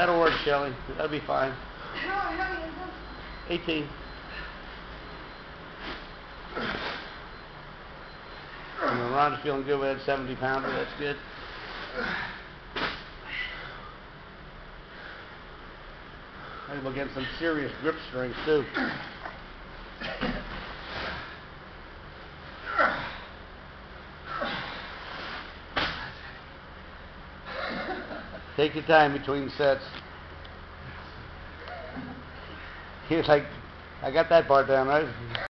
That'll be fine. How, how many is this? 18. And Ron's feeling good with that 70 pounder. That's good. Maybe we'll get some serious grip strength too. Take your time between sets. He's like, I got that part down, right?